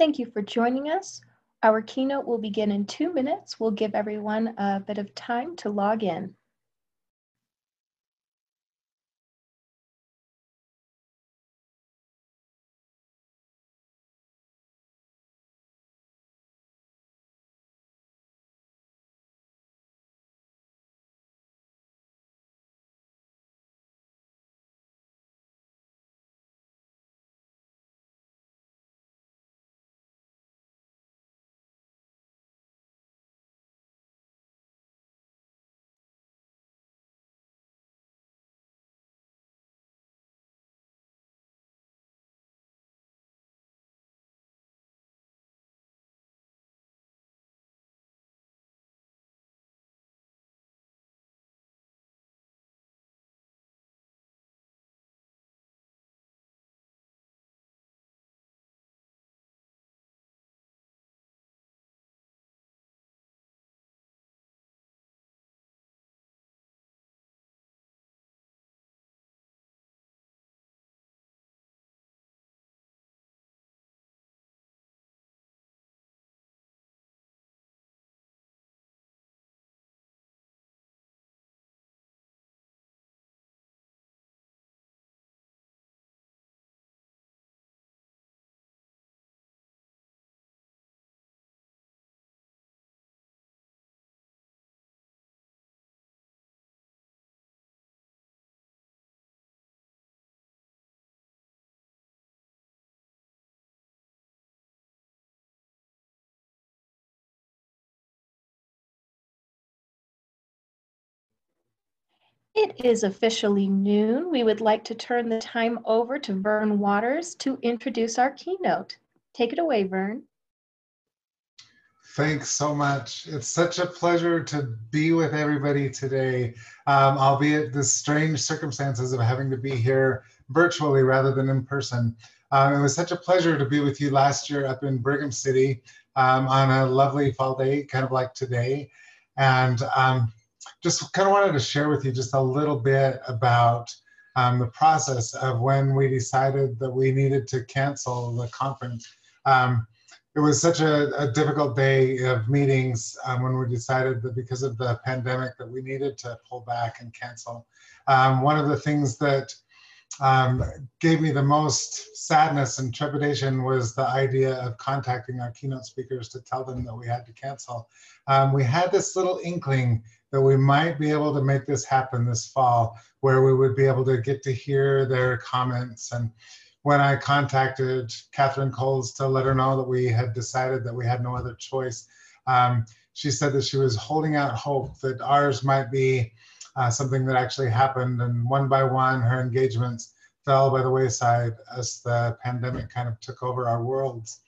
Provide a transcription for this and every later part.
Thank you for joining us. Our keynote will begin in two minutes. We'll give everyone a bit of time to log in. It is officially noon. We would like to turn the time over to Vern Waters to introduce our keynote. Take it away, Vern. Thanks so much. It's such a pleasure to be with everybody today, um, albeit the strange circumstances of having to be here virtually rather than in person. Um, it was such a pleasure to be with you last year up in Brigham City um, on a lovely fall day, kind of like today. And um, just kind of wanted to share with you just a little bit about um, the process of when we decided that we needed to cancel the conference. Um, it was such a, a, difficult day of meetings um, when we decided that because of the pandemic that we needed to pull back and cancel. Um, one of the things that um, gave me the most sadness and trepidation was the idea of contacting our keynote speakers to tell them that we had to cancel. Um, we had this little inkling that we might be able to make this happen this fall, where we would be able to get to hear their comments. And when I contacted Katharine Coles to let her know that we had decided that we had no other choice, um, she said that she was holding out hope that ours might be uh, something that actually happened. And one by one, her engagements fell by the wayside as the pandemic kind of took over our worlds.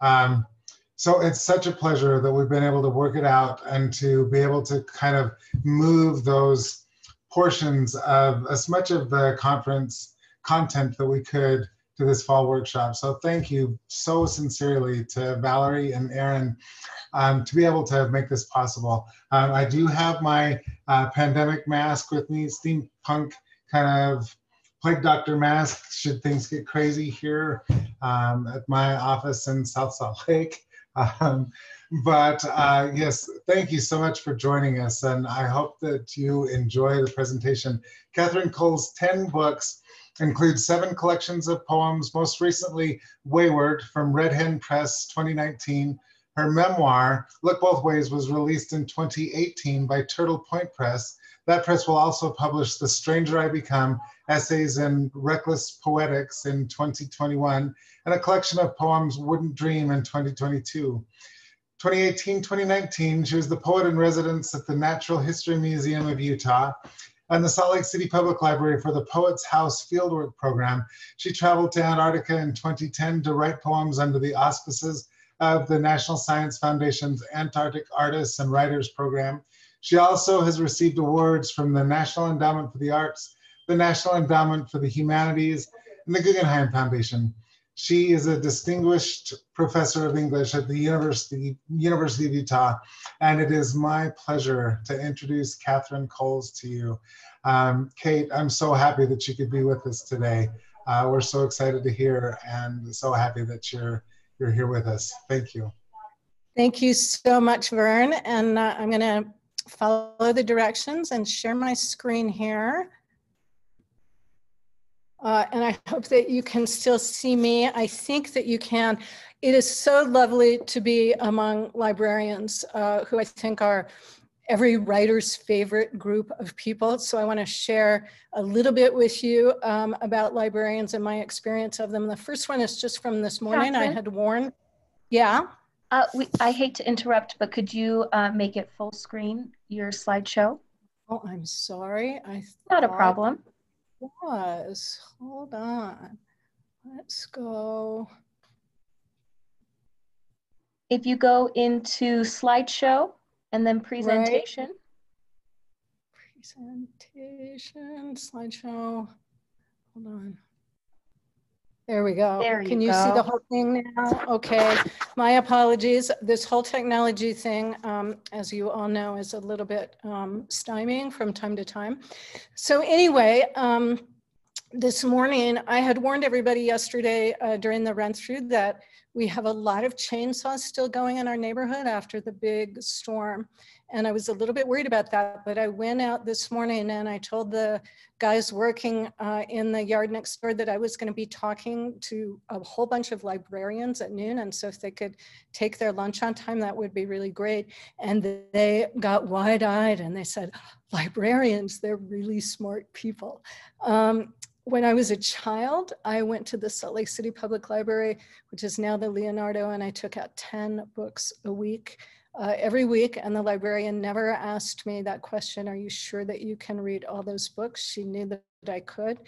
Um, so it's such a pleasure that we've been able to work it out and to be able to kind of move those portions of as much of the conference content that we could to this fall workshop. So thank you so sincerely to Valerie and Aaron um, to be able to make this possible. Um, I do have my uh, pandemic mask with me, steampunk kind of plague doctor mask should things get crazy here um, at my office in South Salt Lake. Um, but uh, yes, thank you so much for joining us. And I hope that you enjoy the presentation. Katharine Cole's 10 books include seven collections of poems, most recently Wayward from Red Hen Press 2019. Her memoir, Look Both Ways, was released in 2018 by Turtle Point Press. That press will also publish The Stranger I Become, Essays in Reckless Poetics in 2021, and a collection of poems, Wouldn't Dream, in 2022. 2018 2019, she was the poet in residence at the Natural History Museum of Utah and the Salt Lake City Public Library for the Poets House Fieldwork Program. She traveled to Antarctica in 2010 to write poems under the auspices of the National Science Foundation's Antarctic Artists and Writers Program. She also has received awards from the National Endowment for the Arts, the National Endowment for the Humanities, and the Guggenheim Foundation. She is a distinguished professor of English at the University, University of Utah, and it is my pleasure to introduce Katharine Coles to you. Um, Kate, I'm so happy that you could be with us today. Uh, we're so excited to hear and so happy that you're you're here with us. Thank you. Thank you so much, Vern. And uh, I'm going to follow the directions and share my screen here. Uh, and I hope that you can still see me. I think that you can. It is so lovely to be among librarians uh, who I think are every writer's favorite group of people. So I want to share a little bit with you um, about librarians and my experience of them. The first one is just from this morning. Katharine? I had warned. Yeah. Uh, we, I hate to interrupt, but could you uh, make it full screen, your slideshow? Oh, I'm sorry. I Not a problem. Was. Hold on. Let's go. If you go into slideshow, and then presentation. Right. Presentation, slideshow. Hold on. There we go. There Can you see the whole thing now? Okay. My apologies. This whole technology thing, um, as you all know, is a little bit um, stymieing from time to time. So anyway, um, this morning, I had warned everybody yesterday uh, during the run through that we have a lot of chainsaws still going in our neighborhood after the big storm. And I was a little bit worried about that, but I went out this morning and I told the guys working uh, in the yard next door that I was going to be talking to a whole bunch of librarians at noon. And so if they could take their lunch on time, that would be really great. And they got wide eyed and they said, librarians, they're really smart people. Um, when I was a child, I went to the Salt Lake City Public Library, which is now the Leonardo, and I took out 10 books a week, uh, every week. And the librarian never asked me that question Are you sure that you can read all those books? She knew that I could.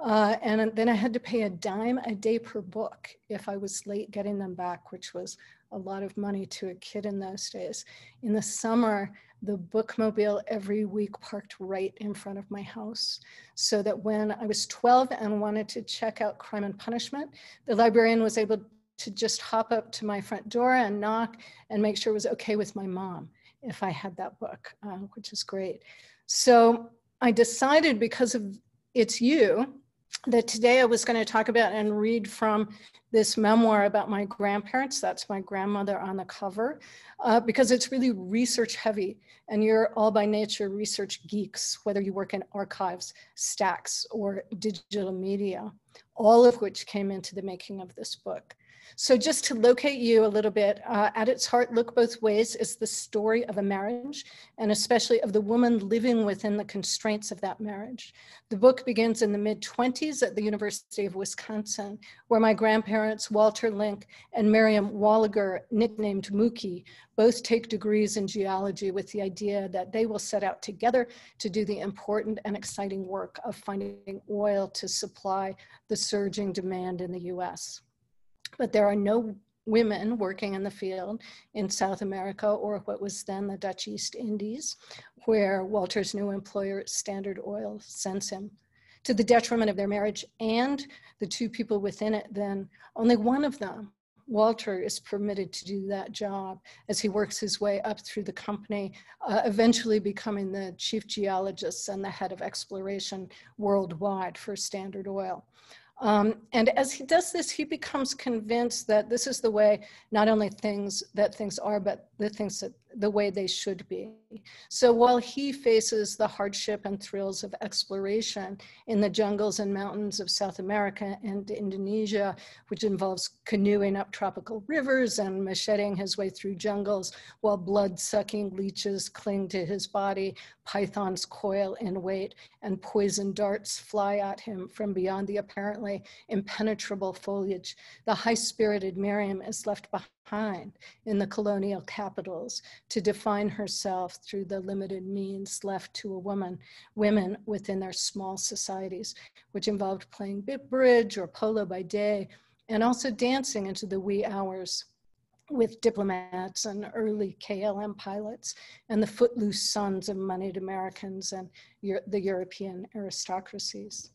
Uh, and then I had to pay a dime a day per book if I was late getting them back, which was a lot of money to a kid in those days. In the summer, the bookmobile every week parked right in front of my house so that when I was 12 and wanted to check out Crime and Punishment, the librarian was able to just hop up to my front door and knock and make sure it was okay with my mom if I had that book, uh, which is great. So I decided because of It's You that today I was going to talk about and read from this memoir about my grandparents. That's my grandmother on the cover, uh, because it's really research heavy. And you're all by nature research geeks, whether you work in archives, stacks, or digital media, all of which came into the making of this book. So just to locate you a little bit, uh, at its heart, Look Both Ways is the story of a marriage, and especially of the woman living within the constraints of that marriage. The book begins in the mid-20s at the University of Wisconsin, where my grandparents, Walter Link and Miriam Walliger, nicknamed Mookie, both take degrees in geology with the idea that they will set out together to do the important and exciting work of finding oil to supply the surging demand in the US but there are no women working in the field in South America or what was then the Dutch East Indies, where Walter's new employer, Standard Oil, sends him. To the detriment of their marriage and the two people within it, then only one of them, Walter, is permitted to do that job as he works his way up through the company, uh, eventually becoming the chief geologist and the head of exploration worldwide for Standard Oil. Um, and as he does this, he becomes convinced that this is the way not only things that things are, but the things that the way they should be. So while he faces the hardship and thrills of exploration in the jungles and mountains of South America and Indonesia, which involves canoeing up tropical rivers and macheting his way through jungles while blood-sucking leeches cling to his body, pythons coil in wait, and poison darts fly at him from beyond the apparently impenetrable foliage, the high-spirited Miriam is left behind in the colonial capitals to define herself through the limited means left to a woman, women within their small societies, which involved playing bridge or polo by day, and also dancing into the wee hours with diplomats and early KLM pilots and the footloose sons of moneyed Americans and the European aristocracies.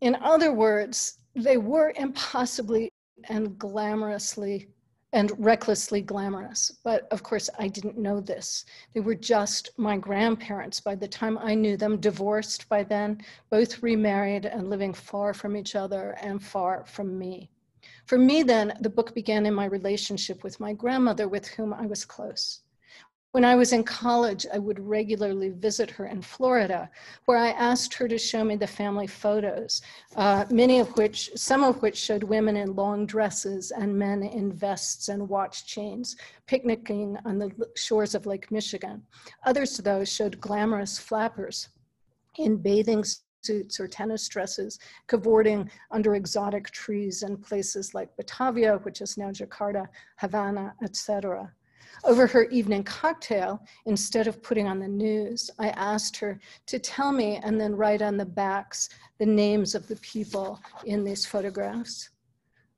In other words, they were impossibly and glamorously and recklessly glamorous. But of course, I didn't know this. They were just my grandparents by the time I knew them, divorced by then, both remarried and living far from each other and far from me. For me, then, the book began in my relationship with my grandmother, with whom I was close. When I was in college, I would regularly visit her in Florida, where I asked her to show me the family photos, uh, many of which, some of which showed women in long dresses and men in vests and watch chains, picnicking on the shores of Lake Michigan. Others, though, showed glamorous flappers in bathing suits or tennis dresses, cavorting under exotic trees in places like Batavia, which is now Jakarta, Havana, etc. Over her evening cocktail, instead of putting on the news, I asked her to tell me and then write on the backs the names of the people in these photographs.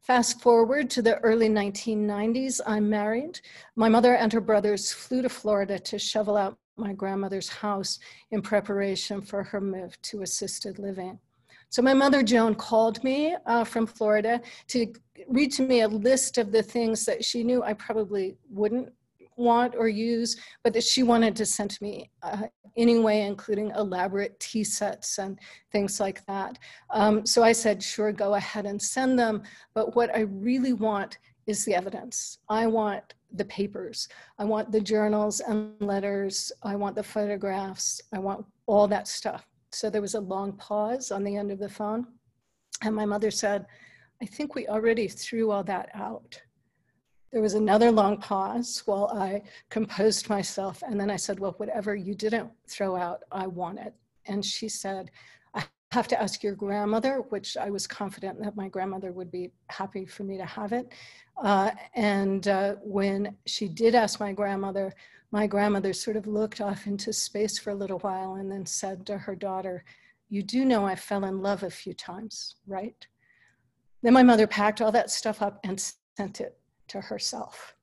Fast forward to the early 1990s, I'm married. My mother and her brothers flew to Florida to shovel out my grandmother's house in preparation for her move to assisted living. So my mother, Joan, called me uh, from Florida to read to me a list of the things that she knew I probably wouldn't want or use, but that she wanted to send to me uh, anyway, including elaborate tea sets and things like that. Um, so I said, sure, go ahead and send them. But what I really want is the evidence. I want the papers. I want the journals and letters. I want the photographs. I want all that stuff. So there was a long pause on the end of the phone. And my mother said, I think we already threw all that out. There was another long pause while I composed myself. And then I said, Well, whatever you didn't throw out, I want it. And she said, I have to ask your grandmother, which I was confident that my grandmother would be happy for me to have it. Uh, and uh, when she did ask my grandmother, my grandmother sort of looked off into space for a little while and then said to her daughter, You do know I fell in love a few times, right? Then my mother packed all that stuff up and sent it to herself.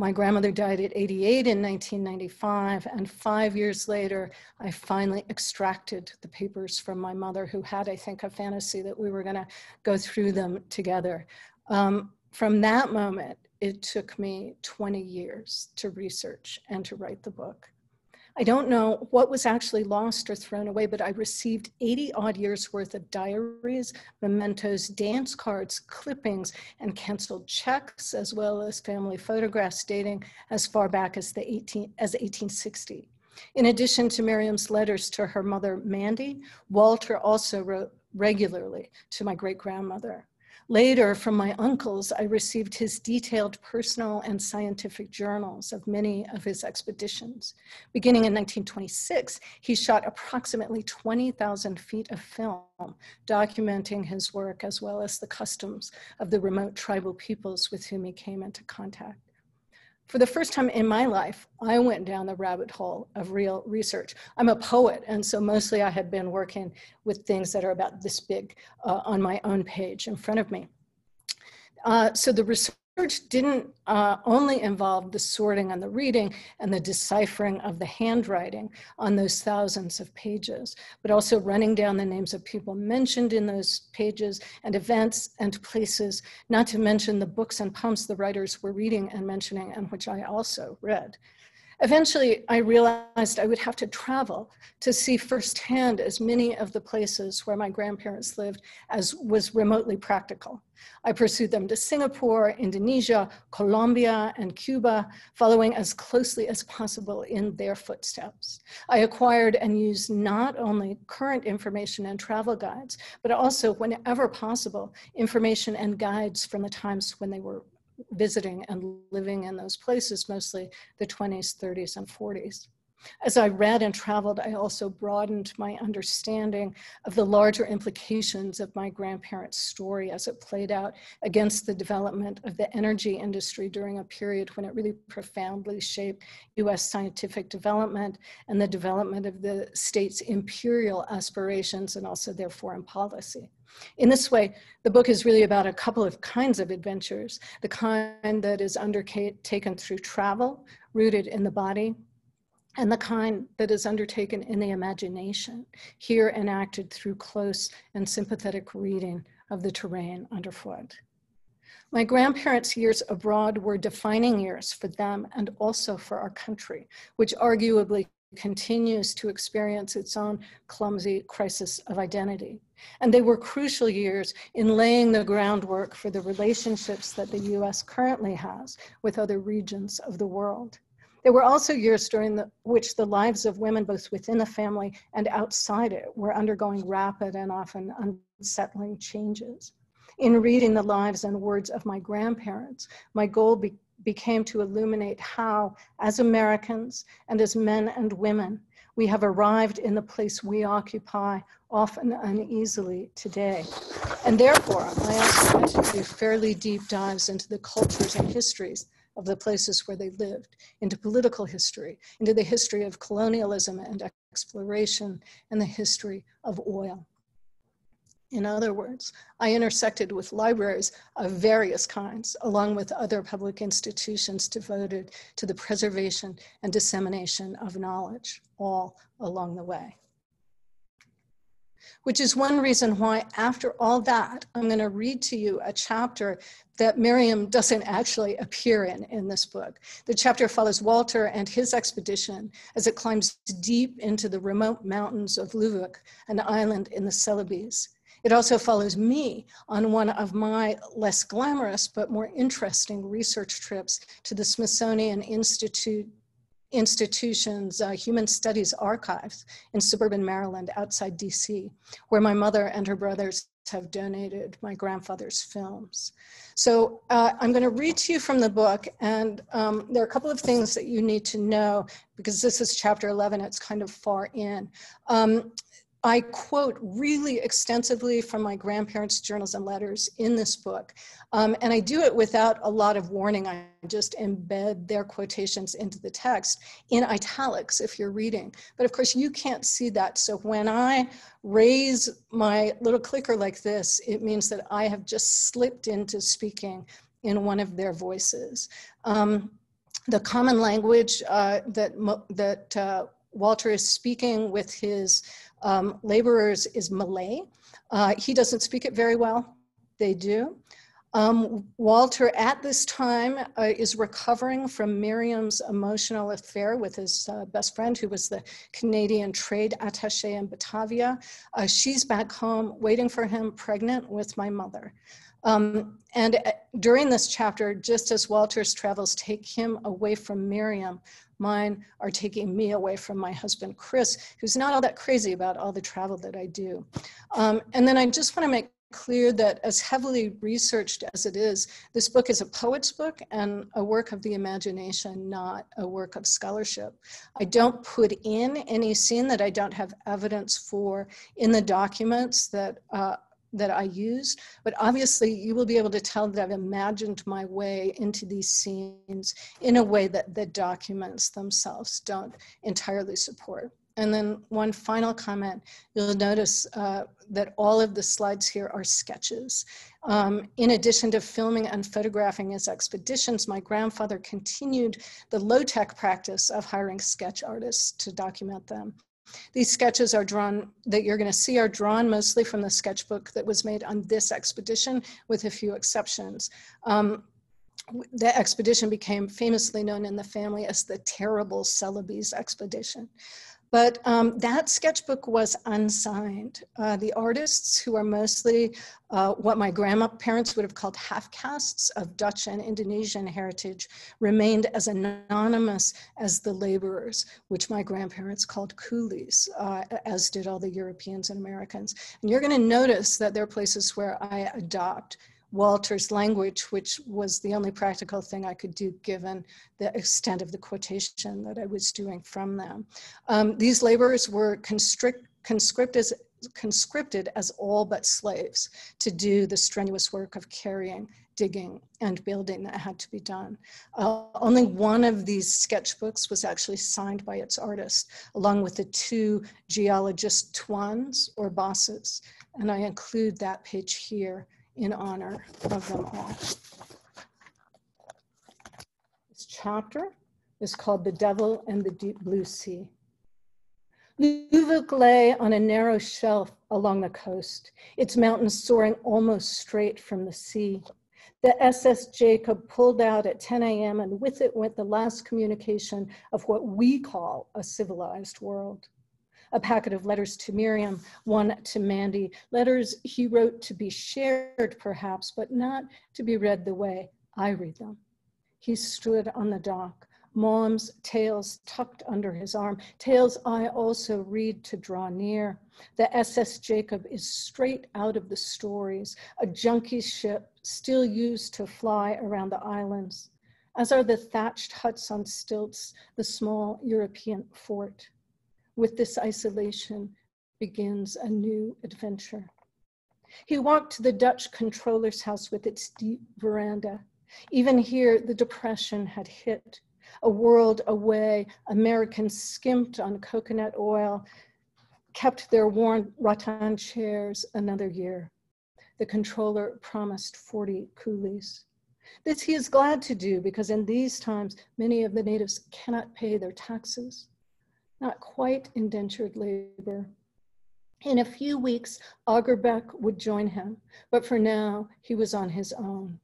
My grandmother died at 88 in 1995, and five years later, I finally extracted the papers from my mother, who had, I think, a fantasy that we were going to go through them together. Um, from that moment, it took me 20 years to research and to write the book. I don't know what was actually lost or thrown away, but I received 80 odd years worth of diaries, mementos, dance cards, clippings, and canceled checks, as well as family photographs dating as far back as, the 18, as 1860. In addition to Miriam's letters to her mother, Mandy, Walter also wrote regularly to my great grandmother. Later, from my uncles, I received his detailed personal and scientific journals of many of his expeditions. Beginning in 1926, he shot approximately 20,000 feet of film documenting his work as well as the customs of the remote tribal peoples with whom he came into contact for the first time in my life, I went down the rabbit hole of real research. I'm a poet, and so mostly I have been working with things that are about this big uh, on my own page in front of me. Uh, so the research research didn't uh, only involve the sorting and the reading and the deciphering of the handwriting on those thousands of pages, but also running down the names of people mentioned in those pages and events and places, not to mention the books and poems the writers were reading and mentioning and which I also read. Eventually, I realized I would have to travel to see firsthand as many of the places where my grandparents lived as was remotely practical. I pursued them to Singapore, Indonesia, Colombia, and Cuba, following as closely as possible in their footsteps. I acquired and used not only current information and travel guides, but also, whenever possible, information and guides from the times when they were visiting and living in those places, mostly the 20s, 30s, and 40s. As I read and traveled, I also broadened my understanding of the larger implications of my grandparents' story as it played out against the development of the energy industry during a period when it really profoundly shaped US scientific development and the development of the state's imperial aspirations and also their foreign policy. In this way, the book is really about a couple of kinds of adventures the kind that is undertaken through travel, rooted in the body, and the kind that is undertaken in the imagination, here enacted through close and sympathetic reading of the terrain underfoot. My grandparents' years abroad were defining years for them and also for our country, which arguably continues to experience its own clumsy crisis of identity. And they were crucial years in laying the groundwork for the relationships that the US currently has with other regions of the world. There were also years during the, which the lives of women, both within the family and outside it, were undergoing rapid and often unsettling changes. In reading the lives and words of my grandparents, my goal be, became to illuminate how, as Americans and as men and women, we have arrived in the place we occupy often uneasily today. And therefore, I also want to do fairly deep dives into the cultures and histories of the places where they lived, into political history, into the history of colonialism and exploration, and the history of oil. In other words, I intersected with libraries of various kinds, along with other public institutions devoted to the preservation and dissemination of knowledge, all along the way. Which is one reason why, after all that, I'm going to read to you a chapter that Miriam doesn't actually appear in in this book. The chapter follows Walter and his expedition as it climbs deep into the remote mountains of Luwuk, an island in the Celebes. It also follows me on one of my less glamorous but more interesting research trips to the Smithsonian Institute institution's uh, human studies archives in suburban Maryland outside DC, where my mother and her brothers have donated my grandfather's films. So uh, I'm going to read to you from the book, and um, there are a couple of things that you need to know because this is chapter 11, it's kind of far in. Um, I quote really extensively from my grandparents' journals and letters in this book. Um, and I do it without a lot of warning. I just embed their quotations into the text in italics if you're reading. But of course, you can't see that. So when I raise my little clicker like this, it means that I have just slipped into speaking in one of their voices. Um, the common language uh, that, that uh, Walter is speaking with his um, laborers is Malay. Uh, he doesn't speak it very well. They do. Um, Walter, at this time, uh, is recovering from Miriam's emotional affair with his uh, best friend, who was the Canadian trade attache in Batavia. Uh, she's back home waiting for him, pregnant with my mother. Um, and uh, during this chapter, just as Walter's travels take him away from Miriam, Mine are taking me away from my husband, Chris, who's not all that crazy about all the travel that I do. Um, and then I just want to make clear that as heavily researched as it is, this book is a poet's book and a work of the imagination, not a work of scholarship. I don't put in any scene that I don't have evidence for in the documents that uh, that I use, but obviously you will be able to tell that I've imagined my way into these scenes in a way that the documents themselves don't entirely support. And then one final comment, you'll notice uh, that all of the slides here are sketches. Um, in addition to filming and photographing his expeditions, my grandfather continued the low-tech practice of hiring sketch artists to document them. These sketches are drawn, that you're going to see are drawn mostly from the sketchbook that was made on this expedition, with a few exceptions. Um, the expedition became famously known in the family as the Terrible Celebes Expedition. But um, that sketchbook was unsigned. Uh, the artists, who are mostly uh, what my grandparents would have called half castes of Dutch and Indonesian heritage, remained as anonymous as the laborers, which my grandparents called coolies, uh, as did all the Europeans and Americans. And you're going to notice that there are places where I adopt Walter's language, which was the only practical thing I could do given the extent of the quotation that I was doing from them. Um, these laborers were constrict, conscripted, conscripted as all but slaves to do the strenuous work of carrying, digging, and building that had to be done. Uh, only one of these sketchbooks was actually signed by its artist, along with the two geologist tuans or bosses. And I include that page here in honor of them all. This chapter is called The Devil and the Deep Blue Sea. Luwuk lay on a narrow shelf along the coast, its mountains soaring almost straight from the sea. The SS Jacob pulled out at 10 a.m., and with it went the last communication of what we call a civilized world. A packet of letters to Miriam, one to Mandy, letters he wrote to be shared, perhaps, but not to be read the way I read them. He stood on the dock, Mom's tails tucked under his arm, tails I also read to draw near. The SS Jacob is straight out of the stories, a junkie ship still used to fly around the islands, as are the thatched huts on stilts, the small European fort. With this isolation begins a new adventure. He walked to the Dutch controller's house with its deep veranda. Even here, the depression had hit. A world away, Americans skimped on coconut oil, kept their worn rattan chairs another year. The controller promised 40 coolies. This he is glad to do because in these times, many of the natives cannot pay their taxes. Not quite indentured labor. In a few weeks, Augerbeck would join him, but for now, he was on his own.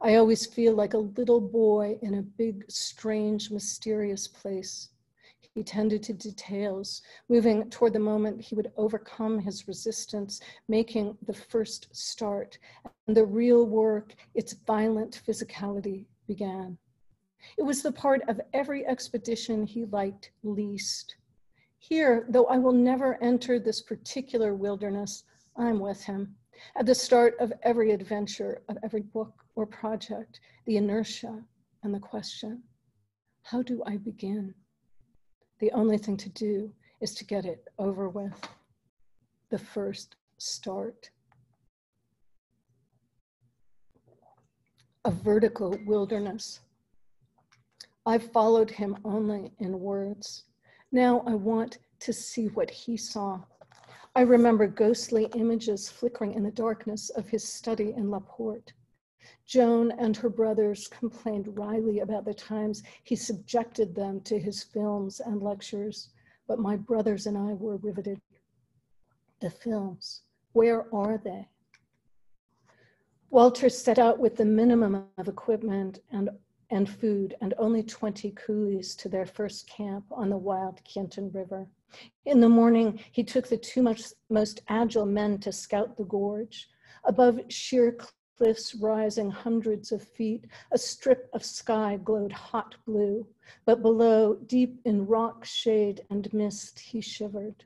I always feel like a little boy in a big, strange, mysterious place. He tended to details, moving toward the moment he would overcome his resistance, making the first start. And the real work, its violent physicality, began. It was the part of every expedition he liked least. Here, though I will never enter this particular wilderness, I'm with him. At the start of every adventure, of every book or project, the inertia and the question how do I begin? The only thing to do is to get it over with. The first start. A vertical wilderness. I've followed him only in words. Now I want to see what he saw. I remember ghostly images flickering in the darkness of his study in Laporte. Joan and her brothers complained wryly about the times he subjected them to his films and lectures, but my brothers and I were riveted. The films, where are they? Walter set out with the minimum of equipment and, and food and only 20 coolies to their first camp on the wild Kenton River. In the morning, he took the two most, most agile men to scout the gorge. Above sheer cliffs rising hundreds of feet, a strip of sky glowed hot blue, but below, deep in rock shade and mist, he shivered.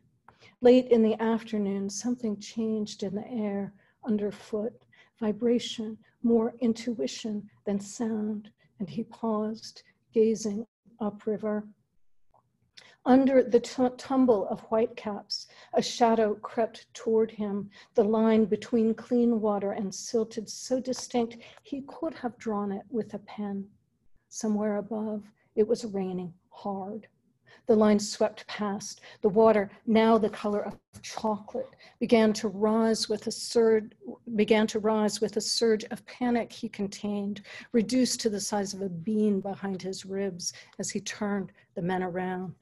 Late in the afternoon, something changed in the air underfoot, vibration, more intuition than sound, and he paused, gazing upriver. Under the tumble of whitecaps, a shadow crept toward him, the line between clean water and silted so distinct he could have drawn it with a pen. Somewhere above, it was raining hard. The line swept past. The water, now the color of chocolate, began to rise with a surge, began to rise with a surge of panic he contained, reduced to the size of a bean behind his ribs as he turned the men around.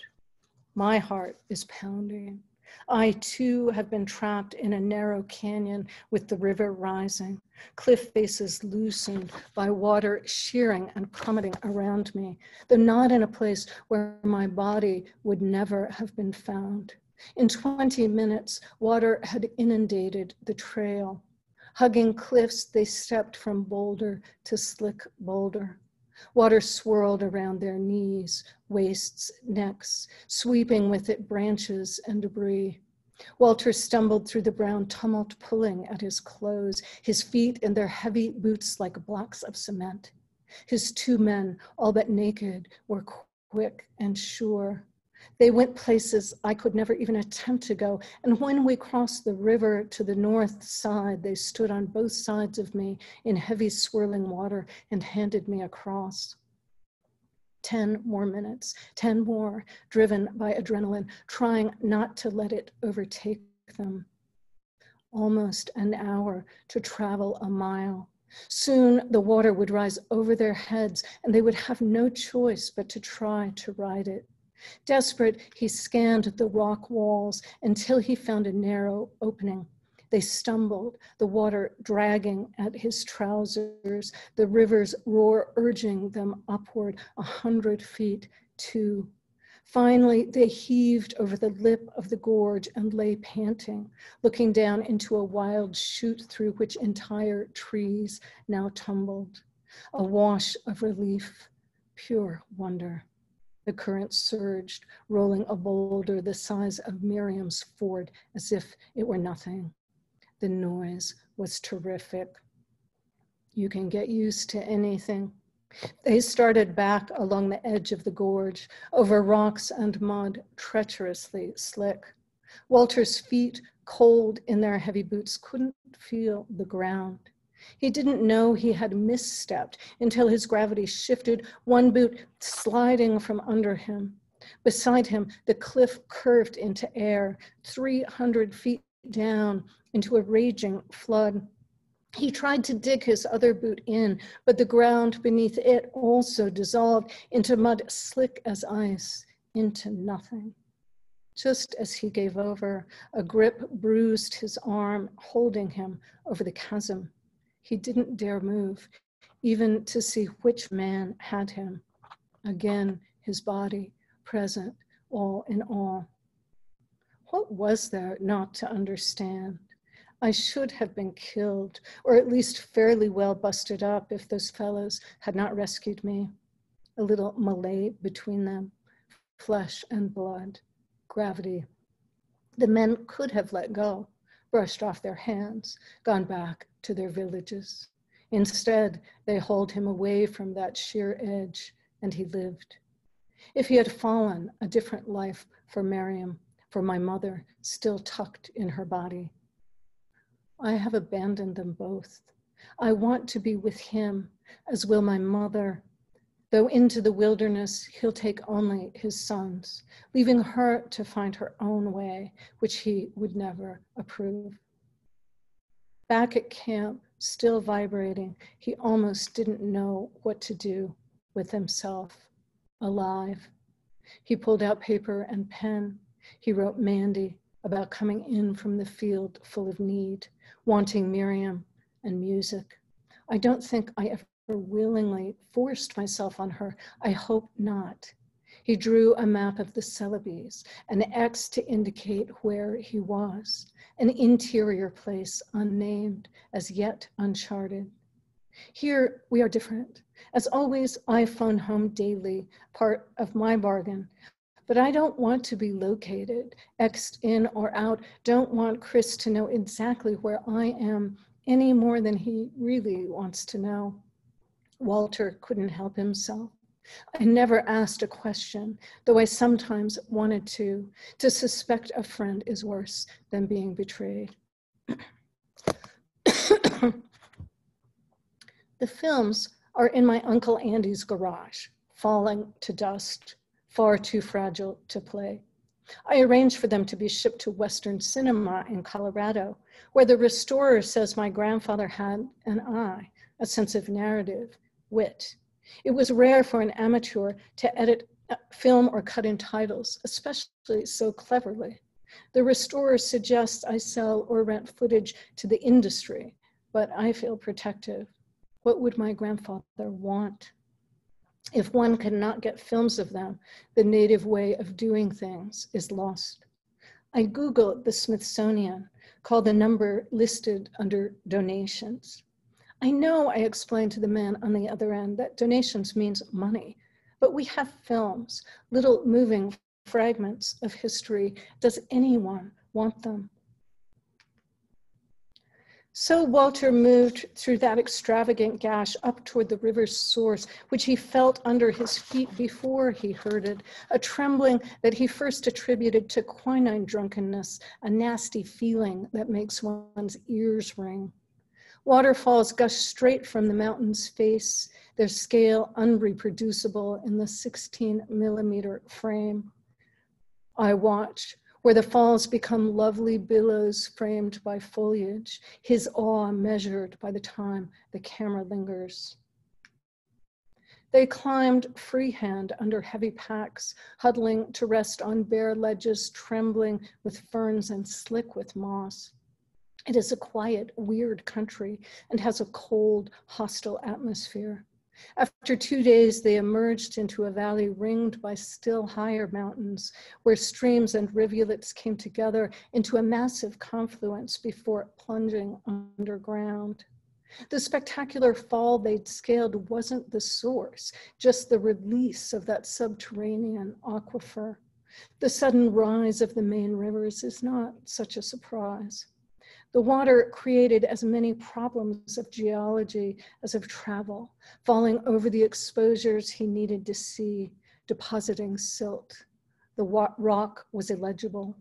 My heart is pounding. I too have been trapped in a narrow canyon with the river rising, cliff faces loosened by water shearing and plummeting around me, though not in a place where my body would never have been found. In 20 minutes, water had inundated the trail. Hugging cliffs, they stepped from boulder to slick boulder. Water swirled around their knees, waists, necks, sweeping with it branches and debris. Walter stumbled through the brown tumult, pulling at his clothes, his feet in their heavy boots like blocks of cement. His two men, all but naked, were quick and sure. They went places I could never even attempt to go. And when we crossed the river to the north side, they stood on both sides of me in heavy swirling water and handed me across. 10 more minutes, 10 more, driven by adrenaline, trying not to let it overtake them. Almost an hour to travel a mile. Soon the water would rise over their heads and they would have no choice but to try to ride it. Desperate, he scanned the rock walls until he found a narrow opening. They stumbled, the water dragging at his trousers, the river's roar urging them upward a hundred feet, two. Finally, they heaved over the lip of the gorge and lay panting, looking down into a wild chute through which entire trees now tumbled. A wash of relief, pure wonder. The current surged, rolling a boulder the size of Miriam's fort as if it were nothing. The noise was terrific. You can get used to anything. They started back along the edge of the gorge, over rocks and mud, treacherously slick. Walter's feet, cold in their heavy boots, couldn't feel the ground. He didn't know he had misstepped until his gravity shifted, one boot sliding from under him. Beside him, the cliff curved into air, 300 feet down into a raging flood. He tried to dig his other boot in, but the ground beneath it also dissolved into mud slick as ice, into nothing. Just as he gave over, a grip bruised his arm, holding him over the chasm. He didn't dare move, even to see which man had him. Again, his body present, all in all. What was there not to understand? I should have been killed, or at least fairly well busted up if those fellows had not rescued me. A little melee between them, flesh and blood, gravity. The men could have let go, brushed off their hands, gone back to their villages. Instead, they hauled him away from that sheer edge, and he lived. If he had fallen, a different life for Miriam, for my mother, still tucked in her body. I have abandoned them both. I want to be with him, as will my mother. Though into the wilderness he'll take only his sons, leaving her to find her own way, which he would never approve. Back at camp, still vibrating, he almost didn't know what to do with himself, alive. He pulled out paper and pen. He wrote Mandy about coming in from the field full of need, wanting Miriam and music. I don't think I ever willingly forced myself on her. I hope not. He drew a map of the Celebes, an X to indicate where he was, an interior place unnamed, as yet uncharted. Here we are different. As always, I phone home daily, part of my bargain. But I don't want to be located, Xed in or out. Don't want Chris to know exactly where I am any more than he really wants to know. Walter couldn't help himself. I never asked a question, though I sometimes wanted to. To suspect a friend is worse than being betrayed. the films are in my Uncle Andy's garage, falling to dust far too fragile to play. I arranged for them to be shipped to Western Cinema in Colorado, where the restorer says my grandfather had an eye, a sense of narrative, wit. It was rare for an amateur to edit film or cut in titles, especially so cleverly. The restorer suggests I sell or rent footage to the industry, but I feel protective. What would my grandfather want? If one cannot get films of them, the native way of doing things is lost. I Googled the Smithsonian, called the number listed under donations. I know I explained to the man on the other end that donations means money, but we have films, little moving fragments of history. Does anyone want them? So Walter moved through that extravagant gash up toward the river's source, which he felt under his feet before he heard it, a trembling that he first attributed to quinine drunkenness, a nasty feeling that makes one's ears ring. Waterfalls gush straight from the mountain's face, their scale unreproducible in the 16 millimeter frame. I watch where the falls become lovely billows framed by foliage, his awe measured by the time the camera lingers. They climbed freehand under heavy packs, huddling to rest on bare ledges, trembling with ferns and slick with moss. It is a quiet, weird country and has a cold, hostile atmosphere. After two days, they emerged into a valley ringed by still higher mountains, where streams and rivulets came together into a massive confluence before plunging underground. The spectacular fall they'd scaled wasn't the source, just the release of that subterranean aquifer. The sudden rise of the main rivers is not such a surprise. The water created as many problems of geology as of travel, falling over the exposures he needed to see, depositing silt. The rock was illegible,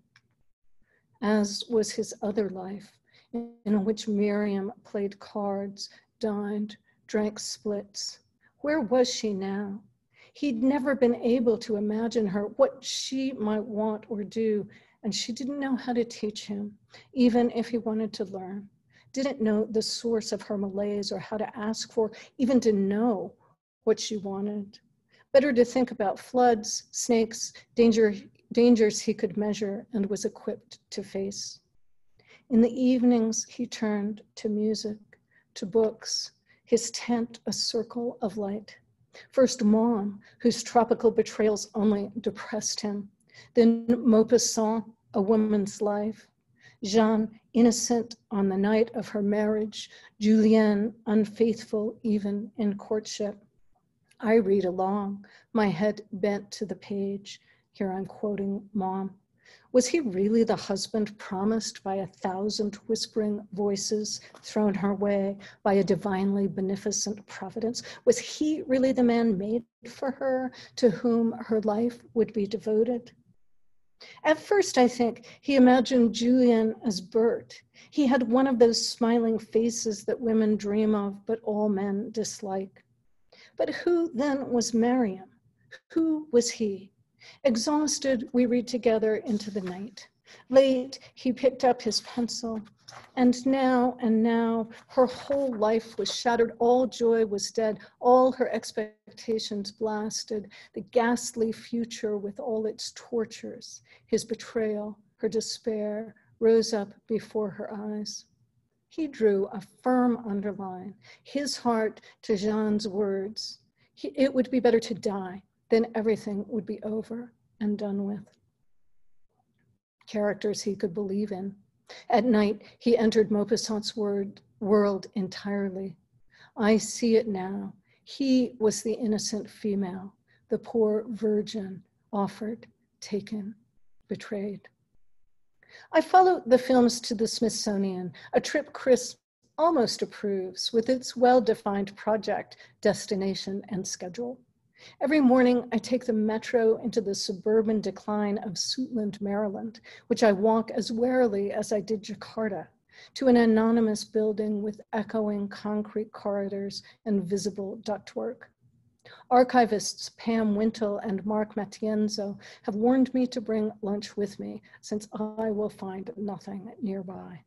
as was his other life, in which Miriam played cards, dined, drank splits. Where was she now? He'd never been able to imagine her, what she might want or do, and she didn't know how to teach him, even if he wanted to learn. Didn't know the source of her malaise or how to ask for, even to know what she wanted. Better to think about floods, snakes, danger, dangers he could measure and was equipped to face. In the evenings, he turned to music, to books, his tent a circle of light. First, Maugham, whose tropical betrayals only depressed him, then Maupassant, A Woman's Life. Jeanne, innocent on the night of her marriage. Julien, unfaithful even in courtship. I read along, my head bent to the page. Here I'm quoting mom. Was he really the husband promised by a thousand whispering voices thrown her way by a divinely beneficent providence? Was he really the man made for her to whom her life would be devoted? At first, I think he imagined Julien as Bert. He had one of those smiling faces that women dream of, but all men dislike. But who then was Miriam? Who was he? Exhausted, we read together into the night. Late, he picked up his pencil, and now and now her whole life was shattered. All joy was dead, all her expectations blasted. The ghastly future with all its tortures, his betrayal, her despair, rose up before her eyes. He drew a firm underline, his heart to Jeanne's words. He, it would be better to die, then everything would be over and done with characters he could believe in. At night, he entered Maupassant's word, world entirely. I see it now. He was the innocent female, the poor virgin, offered, taken, betrayed. I follow the films to the Smithsonian, a trip Chris almost approves with its well defined project, destination, and schedule. Every morning, I take the metro into the suburban decline of Suitland, Maryland, which I walk as warily as I did Jakarta, to an anonymous building with echoing concrete corridors and visible ductwork. Archivists Pam Wintle and Mark Matienzo have warned me to bring lunch with me since I will find nothing nearby.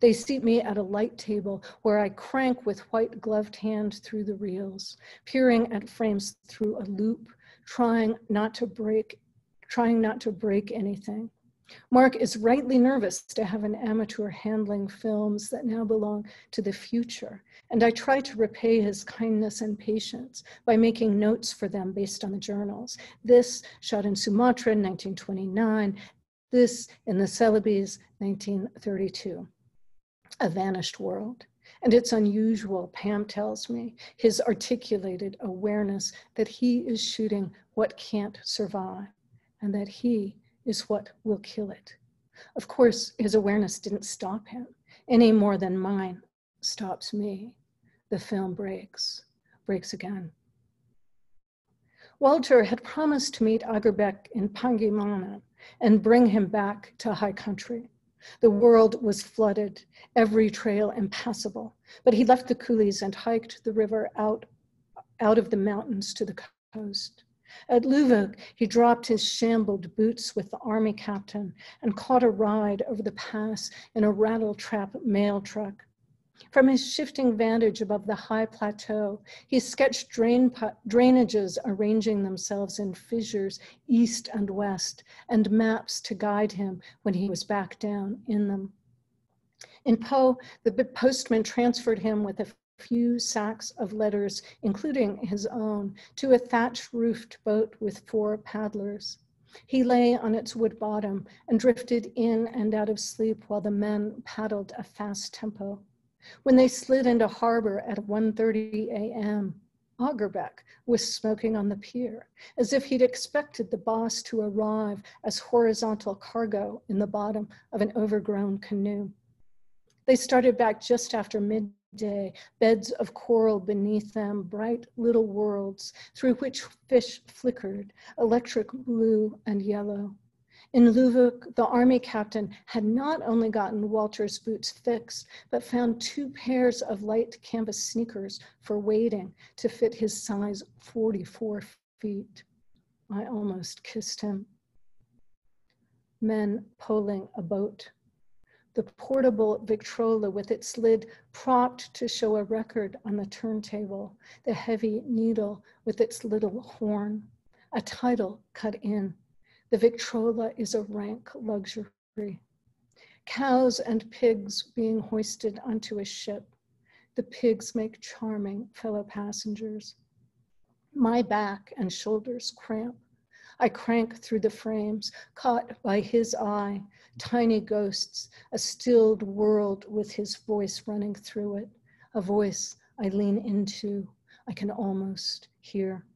They seat me at a light table where I crank with white gloved hand through the reels, peering at frames through a loupe, trying not to break, trying not to break anything. Mark is rightly nervous to have an amateur handling films that now belong to the future, and I try to repay his kindness and patience by making notes for them based on the journals. This shot in Sumatra in 1929, this in the Celebes 1932 a vanished world. And it's unusual, Pam tells me, his articulated awareness that he is shooting what can't survive and that he is what will kill it. Of course, his awareness didn't stop him any more than mine stops me. The film breaks, breaks again. Walter had promised to meet Agerbek in Pangimana and bring him back to high country. The world was flooded, every trail impassable, but he left the coolies and hiked the river out, out of the mountains to the coast. At Luwuk, he dropped his shambled boots with the army captain and caught a ride over the pass in a rattletrap mail truck. From his shifting vantage above the high plateau, he sketched drain drainages arranging themselves in fissures east and west, and maps to guide him when he was back down in them. In Poe, the postman transferred him with a few sacks of letters, including his own, to a thatch roofed boat with four paddlers. He lay on its wood bottom and drifted in and out of sleep while the men paddled a fast tempo. When they slid into harbor at 1:30 a.m., Augerbeck was smoking on the pier, as if he'd expected the boss to arrive as horizontal cargo in the bottom of an overgrown canoe. They started back just after midday, beds of coral beneath them, bright little worlds through which fish flickered, electric blue and yellow. In Luwuk, the army captain had not only gotten Walter's boots fixed, but found two pairs of light canvas sneakers for wading to fit his size 44 feet. I almost kissed him. Men poling a boat. The portable Victrola with its lid propped to show a record on the turntable, the heavy needle with its little horn, a title cut in the Victrola is a rank luxury. Cows and pigs being hoisted onto a ship. The pigs make charming fellow passengers. My back and shoulders cramp. I crank through the frames, caught by his eye, tiny ghosts, a stilled world with his voice running through it, a voice I lean into, I can almost hear.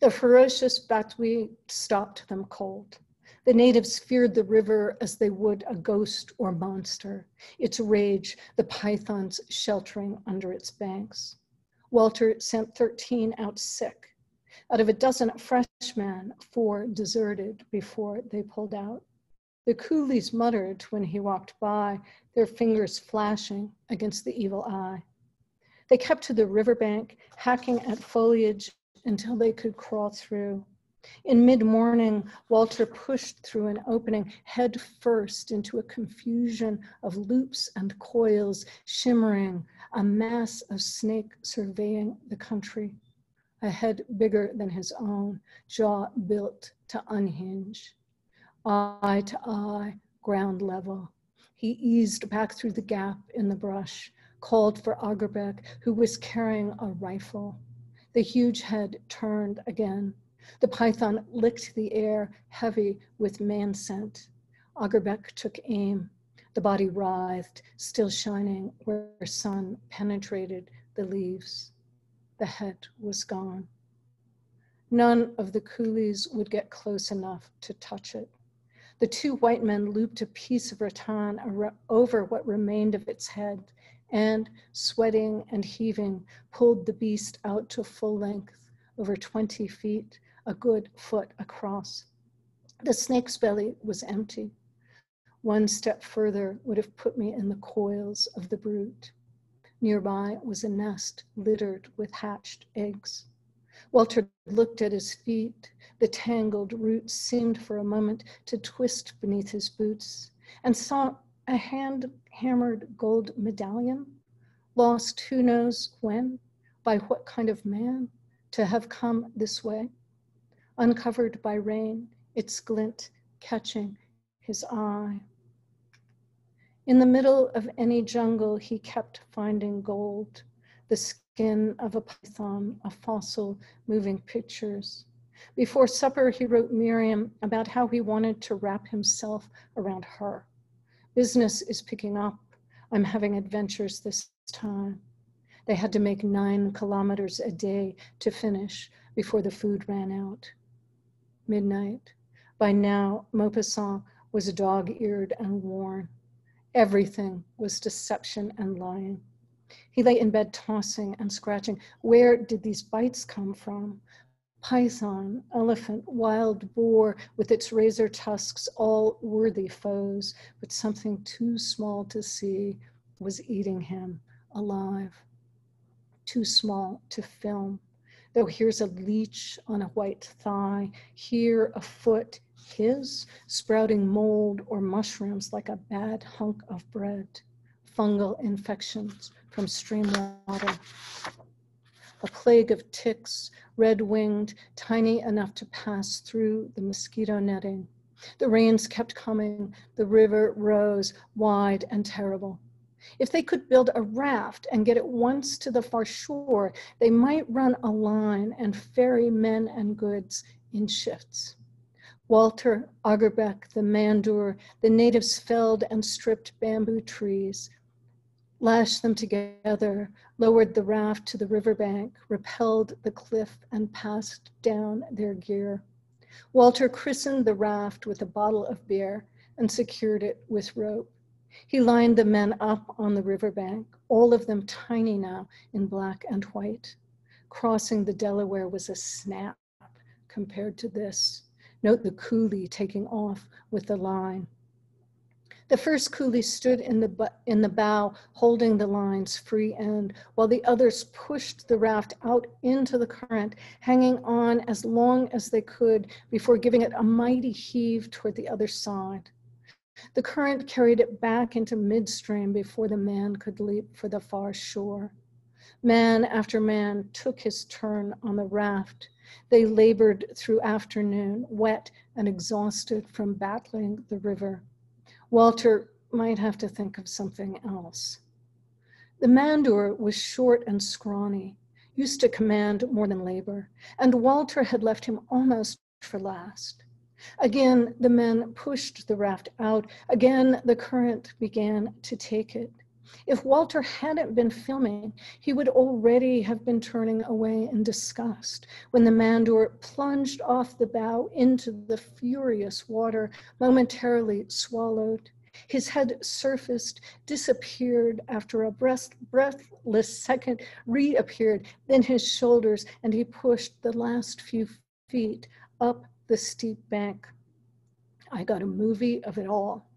The ferocious Batui stopped them cold. The natives feared the river as they would a ghost or monster, its rage, the pythons sheltering under its banks. Walter sent 13 out sick. Out of a dozen freshmen, four deserted before they pulled out. The coolies muttered when he walked by, their fingers flashing against the evil eye. They kept to the riverbank, hacking at foliage until they could crawl through. In mid morning, Walter pushed through an opening head first into a confusion of loops and coils, shimmering, a mass of snake surveying the country. A head bigger than his own, jaw built to unhinge. Eye to eye, ground level. He eased back through the gap in the brush, called for Augerbeck, who was carrying a rifle. The huge head turned again. The python licked the air, heavy with man scent. Augerbeck took aim. The body writhed, still shining where sun penetrated the leaves. The head was gone. None of the coolies would get close enough to touch it. The two white men looped a piece of rattan over what remained of its head and, sweating and heaving, pulled the beast out to full length, over 20 feet, a good foot across. The snake's belly was empty. One step further would have put me in the coils of the brute. Nearby was a nest littered with hatched eggs. Walter looked at his feet. The tangled roots seemed for a moment to twist beneath his boots and saw a hand hammered gold medallion, lost who knows when, by what kind of man, to have come this way, uncovered by rain, its glint catching his eye. In the middle of any jungle, he kept finding gold, the skin of a python, a fossil, moving pictures. Before supper, he wrote Miriam about how he wanted to wrap himself around her. Business is picking up. I'm having adventures this time. They had to make nine kilometers a day to finish before the food ran out. Midnight. By now, Maupassant was dog eared and worn. Everything was deception and lying. He lay in bed tossing and scratching. Where did these bites come from? Python, elephant, wild boar with its razor tusks, all worthy foes, but something too small to see was eating him alive. Too small to film. Though here's a leech on a white thigh, here a foot, his, sprouting mold or mushrooms like a bad hunk of bread. Fungal infections from stream water a plague of ticks, red winged, tiny enough to pass through the mosquito netting. The rains kept coming. The river rose wide and terrible. If they could build a raft and get it once to the far shore, they might run a line and ferry men and goods in shifts. Walter Agerbeck, the Mandur, the natives felled and stripped bamboo trees, lashed them together, lowered the raft to the riverbank, repelled the cliff, and passed down their gear. Walter christened the raft with a bottle of beer and secured it with rope. He lined the men up on the riverbank, all of them tiny now in black and white. Crossing the Delaware was a snap compared to this. Note the coolie taking off with the line. The first coolie stood in the, in the bow, holding the line's free end, while the others pushed the raft out into the current, hanging on as long as they could before giving it a mighty heave toward the other side. The current carried it back into midstream before the man could leap for the far shore. Man after man took his turn on the raft. They labored through afternoon, wet and exhausted from battling the river. Walter might have to think of something else. The Mandur was short and scrawny, used to command more than labor, and Walter had left him almost for last. Again, the men pushed the raft out. Again, the current began to take it. If Walter hadn't been filming, he would already have been turning away in disgust when the Mandur plunged off the bow into the furious water, momentarily swallowed. His head surfaced, disappeared after a breath, breathless second, reappeared, then his shoulders, and he pushed the last few feet up the steep bank. I got a movie of it all.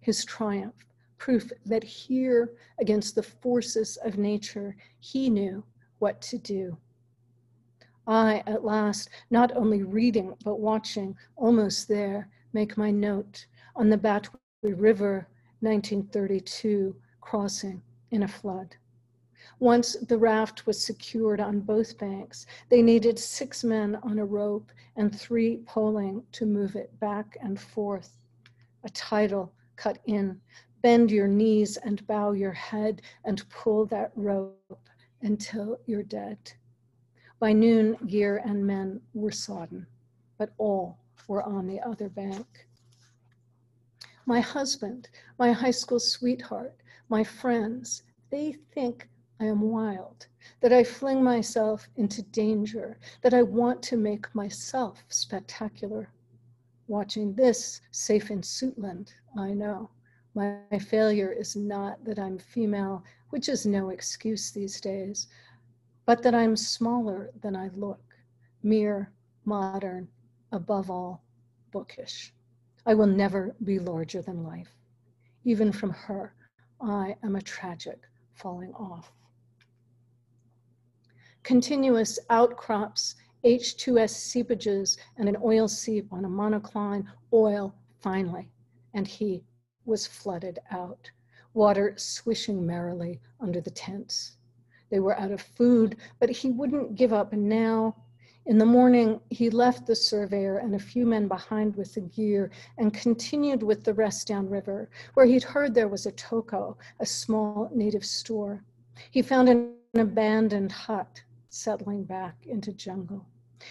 His triumph, proof that here, against the forces of nature, he knew what to do. I, at last, not only reading, but watching, almost there, make my note on the Batui River, 1932, crossing in a flood. Once the raft was secured on both banks, they needed six men on a rope and three poling to move it back and forth. A title cut in Bend your knees and bow your head and pull that rope until you're dead. By noon, gear and men were sodden, but all were on the other bank. My husband, my high school sweetheart, my friends, they think I am wild, that I fling myself into danger, that I want to make myself spectacular. Watching this safe in Suitland, I know. My failure is not that I'm female, which is no excuse these days, but that I'm smaller than I look, mere, modern, above all, bookish. I will never be larger than life. Even from her, I am a tragic falling off. Continuous outcrops, H2S seepages, and an oil seep on a monocline, oil finally, and he was flooded out, water swishing merrily under the tents. They were out of food, but he wouldn't give up. Now, in the morning, he left the surveyor and a few men behind with the gear and continued with the rest downriver, where he'd heard there was a toko, a small native store. He found an abandoned hut settling back into jungle.